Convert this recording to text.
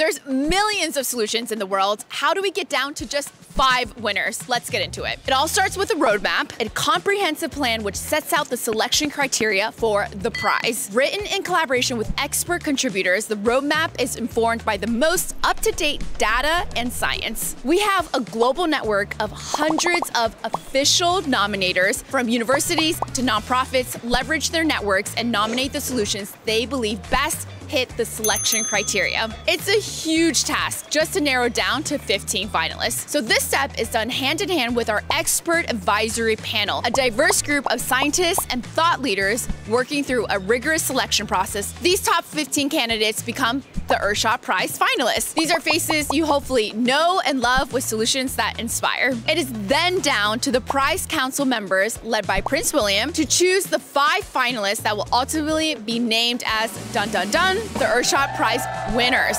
There's millions of solutions in the world. How do we get down to just five winners? Let's get into it. It all starts with a roadmap, a comprehensive plan which sets out the selection criteria for the prize. Written in collaboration with expert contributors, the roadmap is informed by the most up-to-date data and science. We have a global network of hundreds of official nominators from universities to nonprofits leverage their networks and nominate the solutions they believe best hit the selection criteria. It's a huge task just to narrow down to 15 finalists. So this step is done hand in hand with our expert advisory panel, a diverse group of scientists and thought leaders working through a rigorous selection process. These top 15 candidates become the Earthshot Prize finalists. These are faces you hopefully know and love with solutions that inspire. It is then down to the prize council members, led by Prince William, to choose the five finalists that will ultimately be named as dun dun dun the Earthshot Prize winners.